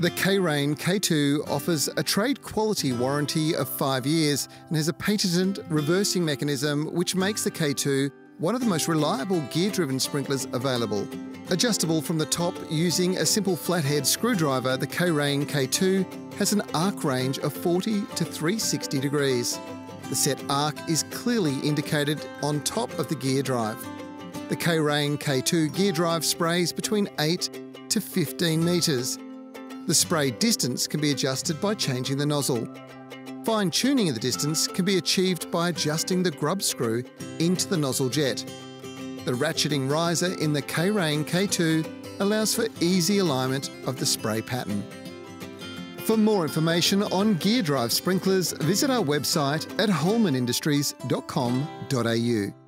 The K-Rain K2 offers a trade quality warranty of five years and has a patented reversing mechanism which makes the K2 one of the most reliable gear-driven sprinklers available. Adjustable from the top using a simple flathead screwdriver, the K-Rain K2 has an arc range of 40 to 360 degrees. The set arc is clearly indicated on top of the gear drive. The K-Rain K2 gear drive sprays between 8 to 15 metres the spray distance can be adjusted by changing the nozzle. Fine tuning of the distance can be achieved by adjusting the grub screw into the nozzle jet. The ratcheting riser in the K-Rain K2 allows for easy alignment of the spray pattern. For more information on gear drive sprinklers, visit our website at holmanindustries.com.au.